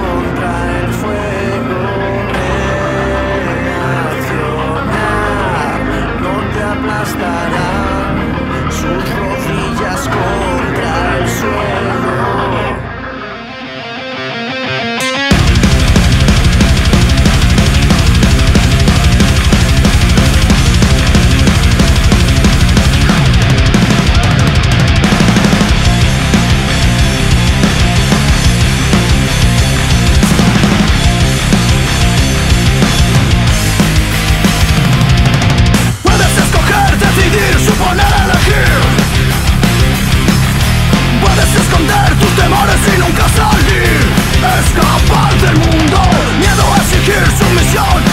contra el fuego. y nunca salir. Escapar del mundo. Miedo a exigir sumisión